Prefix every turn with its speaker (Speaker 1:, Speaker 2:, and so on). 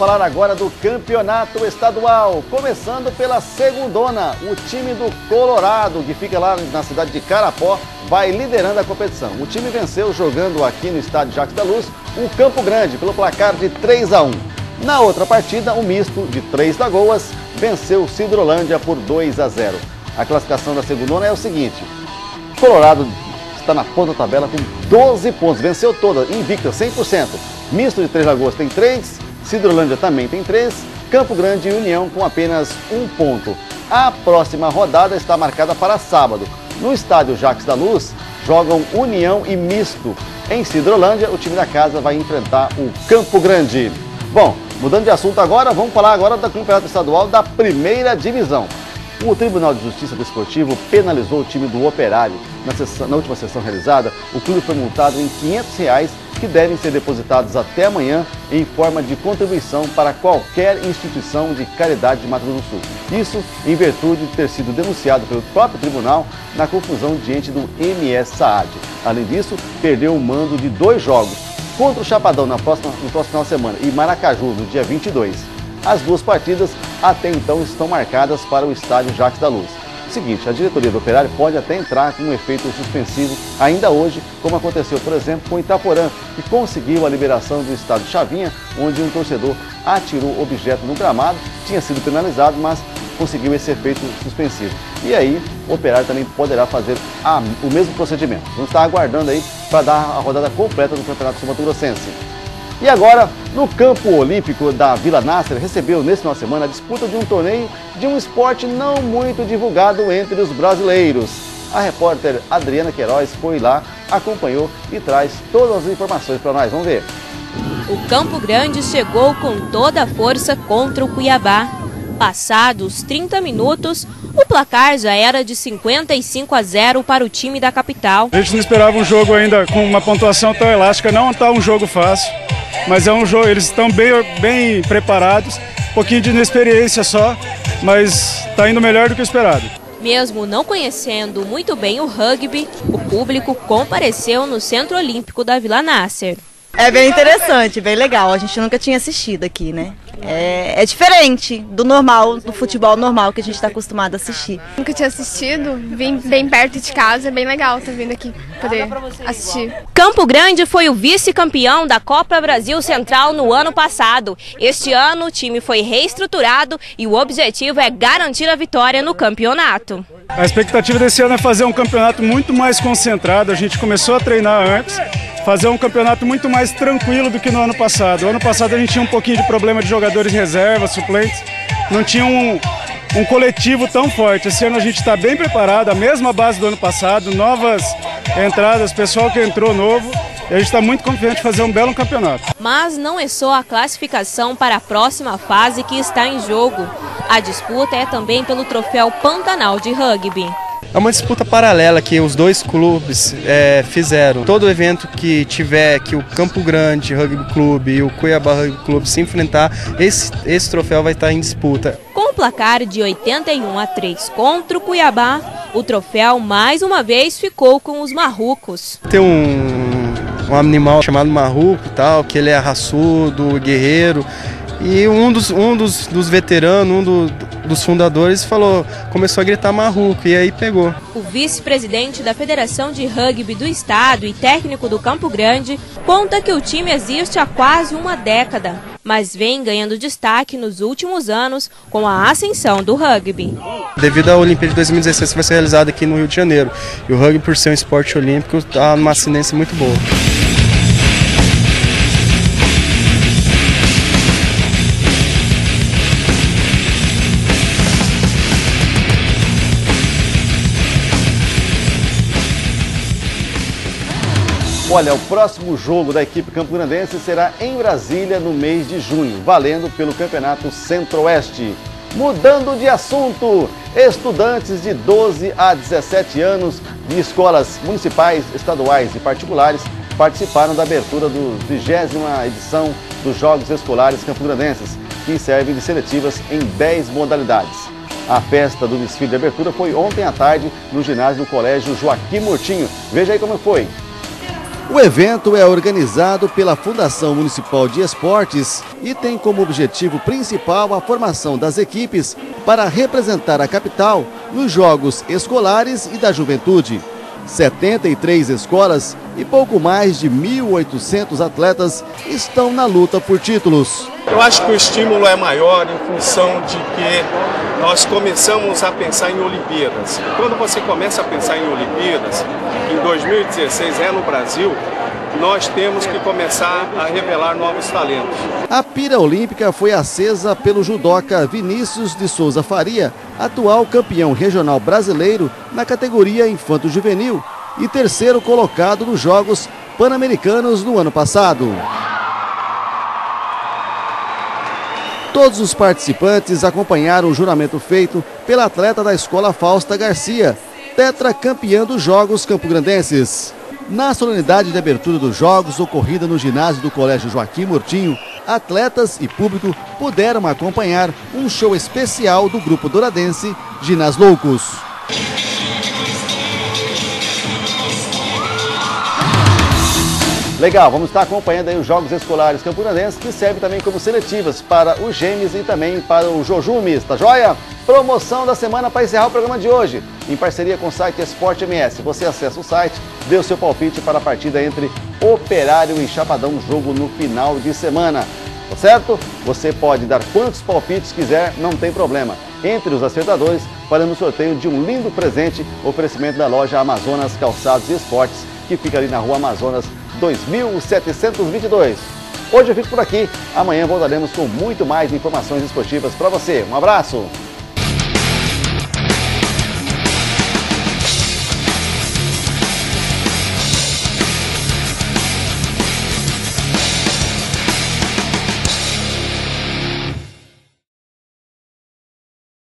Speaker 1: falar agora do campeonato estadual, começando pela segundona. O time do Colorado, que fica lá na cidade de Carapó, vai liderando a competição. O time venceu jogando aqui no estádio Jacques da Luz o Campo Grande pelo placar de 3 a 1. Na outra partida, o misto de Três Lagoas venceu Cidrolândia por 2 a 0. A classificação da segundona é o seguinte: Colorado está na ponta da tabela com 12 pontos, venceu toda, invicta 100%. Misto de Três Lagoas tem 3, Cidrolândia também tem 3, Campo Grande e União com apenas um ponto. A próxima rodada está marcada para sábado. No estádio Jacques da Luz, jogam União e Misto. Em Cidrolândia, o time da casa vai enfrentar o Campo Grande. Bom, mudando de assunto agora, vamos falar agora do Campeonato Estadual da Primeira Divisão. O Tribunal de Justiça Desportivo penalizou o time do Operário. Na, sessão, na última sessão realizada, o clube foi multado em 500 reais, que devem ser depositados até amanhã em forma de contribuição para qualquer instituição de caridade de Mato Grosso do Sul. Isso em virtude de ter sido denunciado pelo próprio tribunal na confusão diante do MS Saad. Além disso, perdeu o mando de dois jogos, contra o Chapadão na próxima, no próximo final de semana e Maracaju no dia 22. As duas partidas até então estão marcadas para o estádio Jacques da Luz. Seguinte, a diretoria do Operário pode até entrar com um efeito suspensivo ainda hoje, como aconteceu, por exemplo, com Itaporã, que conseguiu a liberação do estádio Chavinha, onde um torcedor atirou objeto no gramado, tinha sido penalizado, mas conseguiu esse efeito suspensivo. E aí, o Operário também poderá fazer a, o mesmo procedimento. Vamos estar aguardando aí para dar a rodada completa do Campeonato Sul-Mato-Grossense. E agora, no campo olímpico da Vila Nasser, recebeu nesse final de semana a disputa de um torneio de um esporte não muito divulgado entre os brasileiros. A repórter Adriana Queiroz foi lá, acompanhou e traz todas as informações para nós. Vamos ver.
Speaker 2: O Campo Grande chegou com toda a força contra o Cuiabá. Passados 30 minutos, o placar já era de 55 a 0 para o time da capital.
Speaker 3: A gente não esperava um jogo ainda com uma pontuação tão elástica, não está um jogo fácil mas é um jogo, eles estão bem, bem preparados, um pouquinho de inexperiência só, mas está indo melhor do que esperado.
Speaker 2: Mesmo não conhecendo muito bem o rugby, o público compareceu no Centro Olímpico da Vila Nasser.
Speaker 4: É bem interessante, bem legal. A gente nunca tinha assistido aqui, né? É, é, diferente do normal, do futebol normal que a gente está acostumado a assistir.
Speaker 5: Nunca tinha assistido, vim bem perto de casa, é bem legal estar tá vindo aqui poder assistir.
Speaker 2: Campo Grande foi o vice-campeão da Copa Brasil Central no ano passado. Este ano o time foi reestruturado e o objetivo é garantir a vitória no campeonato.
Speaker 3: A expectativa desse ano é fazer um campeonato muito mais concentrado. A gente começou a treinar antes fazer um campeonato muito mais tranquilo do que no ano passado. O ano passado a gente tinha um pouquinho de problema de jogadores reservas, suplentes, não tinha um, um coletivo tão forte. Esse ano a gente está bem preparado, a mesma base do ano passado, novas entradas, pessoal que entrou novo. E a gente está muito confiante de fazer um belo campeonato.
Speaker 2: Mas não é só a classificação para a próxima fase que está em jogo. A disputa é também pelo troféu Pantanal de Rugby.
Speaker 6: É uma disputa paralela que os dois clubes é, fizeram. Todo evento que tiver que o Campo Grande Rugby Clube e o Cuiabá Rugby Clube se enfrentar, esse, esse troféu vai estar em disputa.
Speaker 2: Com o placar de 81 a 3 contra o Cuiabá, o troféu mais uma vez ficou com os marrucos.
Speaker 6: Tem um, um animal chamado marruco tal, que ele é raçudo, guerreiro. E um dos, um dos, dos veteranos, um do, dos fundadores, falou, começou a gritar marruco e aí pegou.
Speaker 2: O vice-presidente da Federação de Rugby do Estado e técnico do Campo Grande conta que o time existe há quase uma década, mas vem ganhando destaque nos últimos anos com a ascensão do rugby.
Speaker 6: Devido à Olimpíada de 2016 que vai ser realizada aqui no Rio de Janeiro, e o rugby por ser um esporte olímpico está numa ascendência muito boa.
Speaker 1: Olha, o próximo jogo da equipe campo-grandense será em Brasília no mês de junho, valendo pelo Campeonato Centro-Oeste. Mudando de assunto, estudantes de 12 a 17 anos de escolas municipais, estaduais e particulares participaram da abertura da 20 edição dos Jogos Escolares Campo-Grandenses, que servem de seletivas em 10 modalidades. A festa do desfile de abertura foi ontem à tarde no ginásio do Colégio Joaquim Murtinho. Veja aí como foi. O evento é organizado pela Fundação Municipal de Esportes e tem como objetivo principal a formação das equipes para representar a capital nos Jogos Escolares e da Juventude. 73 escolas e pouco mais de 1.800 atletas estão na luta por títulos.
Speaker 7: Eu acho que o estímulo é maior em função de que nós começamos a pensar em Olimpíadas. Quando você começa a pensar em Olimpíadas, em 2016 é no Brasil, nós temos que começar a revelar novos talentos.
Speaker 1: A pira olímpica foi acesa pelo judoca Vinícius de Souza Faria, atual campeão regional brasileiro na categoria infanto-juvenil e terceiro colocado nos Jogos Pan-Americanos no ano passado. Todos os participantes acompanharam o juramento feito pela atleta da Escola Fausta Garcia, tetracampeã dos Jogos Campograndenses. Na solenidade de abertura dos Jogos, ocorrida no ginásio do Colégio Joaquim Murtinho, atletas e público puderam acompanhar um show especial do grupo douradense Ginás Loucos. Legal, vamos estar acompanhando aí os Jogos Escolares Campuranenses, que servem também como seletivas para os Gêmeos e também para o Jojumes, tá joia? Promoção da semana para encerrar o programa de hoje, em parceria com o site Esporte MS. Você acessa o site, dê o seu palpite para a partida entre Operário e Chapadão, jogo no final de semana. Tá certo? Você pode dar quantos palpites quiser, não tem problema. Entre os acertadores, faremos sorteio de um lindo presente, oferecimento da loja Amazonas Calçados e Esportes, que fica ali na rua Amazonas 2722. Hoje eu fico por aqui, amanhã voltaremos com muito mais informações esportivas para você. Um abraço!